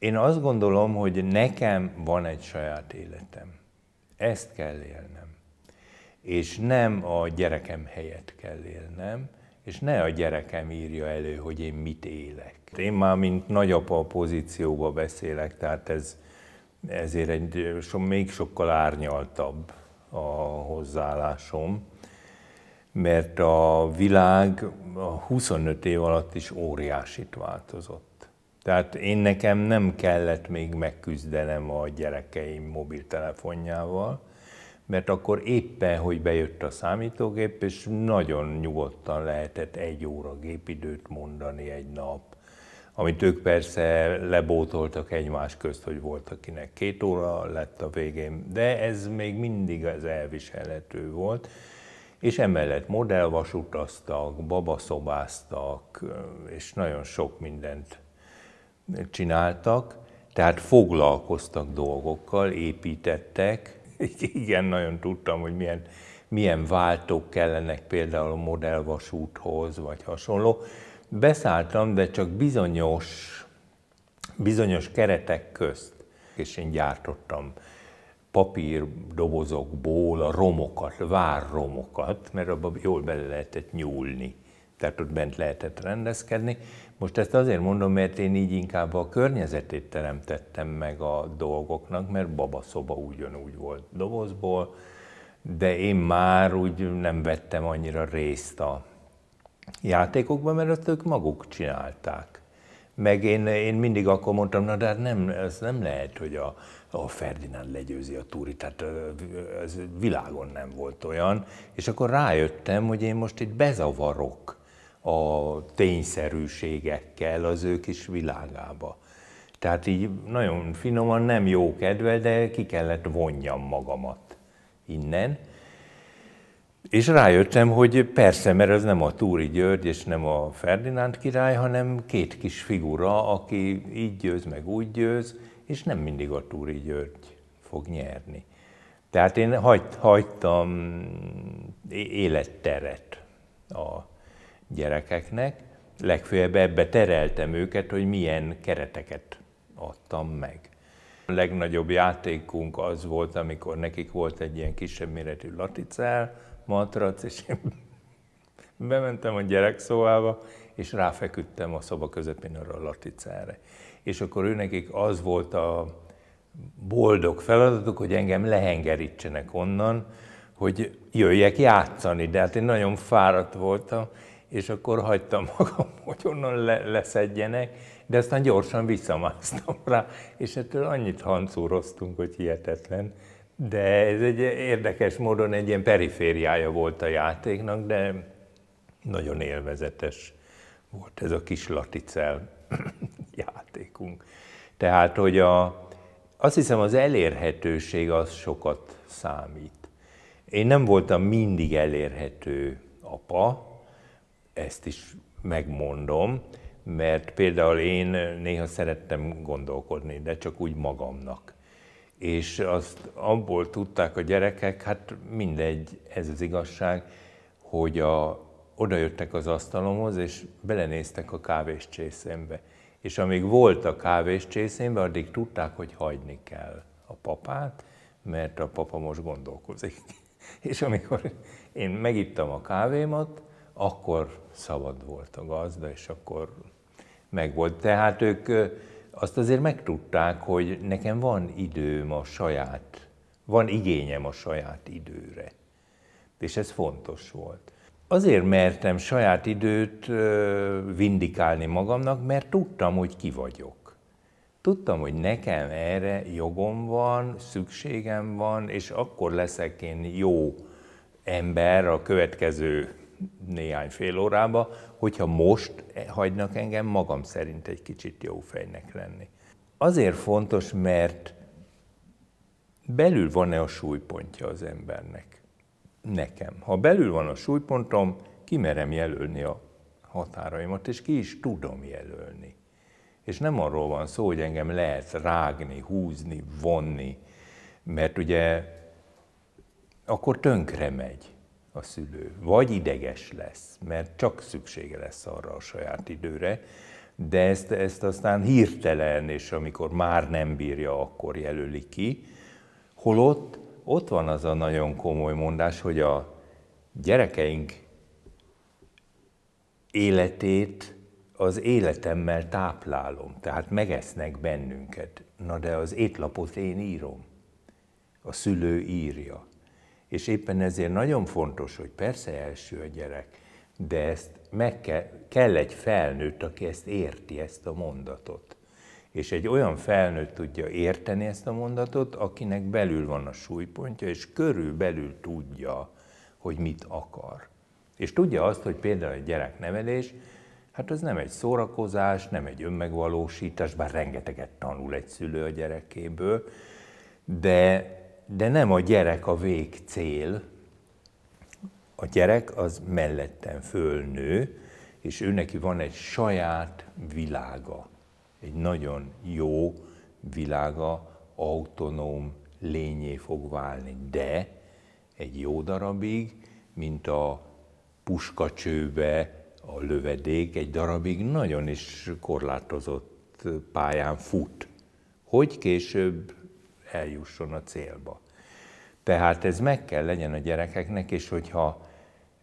Én azt gondolom, hogy nekem van egy saját életem. Ezt kell élnem. És nem a gyerekem helyett kell élnem, és ne a gyerekem írja elő, hogy én mit élek. Én már mint nagyapa pozícióba beszélek, tehát ez ezért egy so, még sokkal árnyaltabb a hozzáállásom, mert a világ a 25 év alatt is óriásit változott. Tehát én nekem nem kellett még megküzdenem a gyerekeim mobiltelefonjával, mert akkor éppen, hogy bejött a számítógép, és nagyon nyugodtan lehetett egy óra gépidőt mondani egy nap, amit ők persze lebótoltak egymás közt, hogy volt, akinek két óra lett a végén, de ez még mindig az elviselhető volt. És emellett modellvasutaztak, babaszobáztak, és nagyon sok mindent csináltak, tehát foglalkoztak dolgokkal, építettek. Igen, nagyon tudtam, hogy milyen, milyen váltók kellenek például a modellvasúthoz, vagy hasonló beszálltam, de csak bizonyos, bizonyos keretek közt, és én gyártottam papír a romokat, várromokat, mert abban jól bele lehetett nyúlni, tehát ott bent lehetett rendezkedni. Most ezt azért mondom, mert én így inkább a környezetét teremtettem meg a dolgoknak, mert babaszoba ugyanúgy volt dobozból, de én már úgy nem vettem annyira részt a játékokban, mert azt ők maguk csinálták. Meg én, én mindig akkor mondtam, na de hát nem, ez nem lehet, hogy a, a Ferdinánd legyőzi a túri, tehát ez világon nem volt olyan. És akkor rájöttem, hogy én most itt bezavarok a tényszerűségekkel az ő kis világába. Tehát így nagyon finoman, nem jó kedvel, de ki kellett vonjam magamat innen. És rájöttem, hogy persze, mert ez nem a Túri György és nem a Ferdinánd király, hanem két kis figura, aki így győz, meg úgy győz, és nem mindig a Túri György fog nyerni. Tehát én hagy, hagytam életteret a gyerekeknek, legfőjebb ebbe tereltem őket, hogy milyen kereteket adtam meg. A legnagyobb játékunk az volt, amikor nekik volt egy ilyen kisebb méretű laticel, matrac, és én bementem a gyerekszobába, és ráfeküdtem a szoba közepén arra a laticára. És akkor ő nekik az volt a boldog feladatuk, hogy engem lehengerítsenek onnan, hogy jöjjek játszani, de hát én nagyon fáradt voltam, és akkor hagytam magam, hogy onnan le, leszedjenek, de aztán gyorsan visszamásztam rá, és ettől annyit hancúroztunk, hogy hihetetlen. De ez egy érdekes módon egy ilyen perifériája volt a játéknak, de nagyon élvezetes volt ez a kis laticel játékunk. Tehát, hogy a, azt hiszem az elérhetőség az sokat számít. Én nem voltam mindig elérhető apa, ezt is megmondom, mert például én néha szerettem gondolkodni, de csak úgy magamnak és azt abból tudták a gyerekek, hát mindegy, ez az igazság, hogy a, oda jöttek az asztalomhoz, és belenéztek a kávéscsészémbe. És amíg volt a kávéscsészémbe, addig tudták, hogy hagyni kell a papát, mert a papa most gondolkozik. és amikor én megittam a kávémat, akkor szabad volt a gazda, és akkor megvolt. Tehát ők azt azért megtudták, hogy nekem van időm a saját, van igényem a saját időre. És ez fontos volt. Azért mertem saját időt vindikálni magamnak, mert tudtam, hogy ki vagyok. Tudtam, hogy nekem erre jogom van, szükségem van, és akkor leszek én jó ember a következő néhány fél órába, hogyha most hagynak engem magam szerint egy kicsit jó fejnek lenni. Azért fontos, mert belül van-e a súlypontja az embernek? Nekem. Ha belül van a súlypontom, kimerem jelölni a határaimat, és ki is tudom jelölni. És nem arról van szó, hogy engem lehet rágni, húzni, vonni, mert ugye akkor tönkre megy a szülő, vagy ideges lesz, mert csak szüksége lesz arra a saját időre, de ezt, ezt aztán hirtelen, és amikor már nem bírja, akkor jelöli ki. Holott ott van az a nagyon komoly mondás, hogy a gyerekeink életét az életemmel táplálom, tehát megesznek bennünket. Na de az étlapot én írom, a szülő írja. És éppen ezért nagyon fontos, hogy persze első a gyerek, de ezt meg kell, kell egy felnőtt, aki ezt érti, ezt a mondatot. És egy olyan felnőtt tudja érteni ezt a mondatot, akinek belül van a súlypontja, és körülbelül tudja, hogy mit akar. És tudja azt, hogy például egy gyereknevelés, hát az nem egy szórakozás, nem egy önmegvalósítás, bár rengeteget tanul egy szülő a gyerekéből, de, de nem a gyerek a vég cél, a gyerek az mellettem fölnő, és ő neki van egy saját világa, egy nagyon jó világa, autonóm lényé fog válni, de egy jó darabig, mint a puskacsőbe a lövedék egy darabig nagyon is korlátozott pályán fut, hogy később eljusson a célba. Tehát ez meg kell legyen a gyerekeknek, és hogyha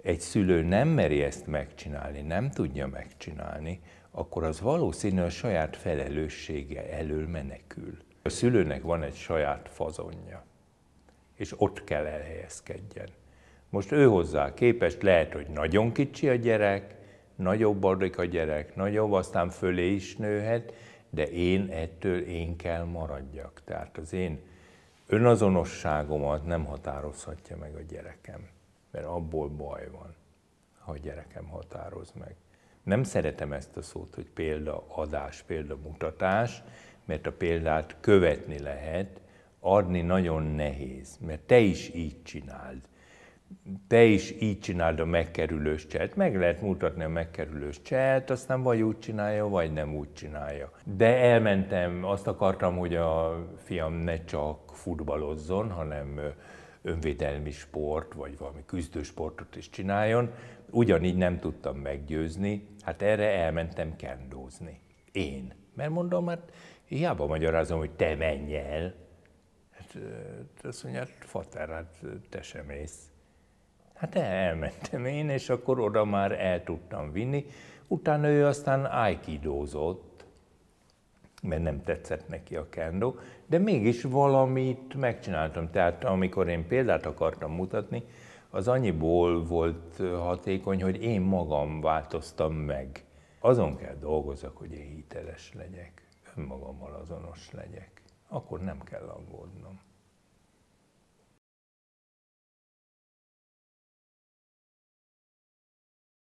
egy szülő nem meri ezt megcsinálni, nem tudja megcsinálni, akkor az valószínű a saját felelőssége elől menekül. A szülőnek van egy saját fazonja, és ott kell elhelyezkedjen. Most ő hozzá képest lehet, hogy nagyon kicsi a gyerek, nagyobb adik a gyerek, nagyobb, aztán fölé is nőhet, de én ettől én kell maradjak. Tehát az én önazonosságomat nem határozhatja meg a gyerekem, mert abból baj van, ha a gyerekem határoz meg. Nem szeretem ezt a szót, hogy példaadás, példamutatás, mert a példát követni lehet, adni nagyon nehéz, mert te is így csináld te is így csináld a megkerülős cselt. Meg lehet mutatni a megkerülős cselt, aztán vagy úgy csinálja, vagy nem úgy csinálja. De elmentem, azt akartam, hogy a fiam ne csak futballozzon, hanem önvédelmi sport, vagy valami küzdősportot is csináljon. Ugyanígy nem tudtam meggyőzni, hát erre elmentem kendózni. Én. Mert mondom, hát hiába magyarázom, hogy te menj el. Hát azt mondja, hát fater, hát te sem ész. Hát elmentem én, és akkor oda már el tudtam vinni. Utána ő aztán aikidózott, mert nem tetszett neki a kendo, de mégis valamit megcsináltam. Tehát amikor én példát akartam mutatni, az annyiból volt hatékony, hogy én magam változtam meg. Azon kell dolgozok, hogy én hiteles legyek, önmagammal azonos legyek. Akkor nem kell aggódnom.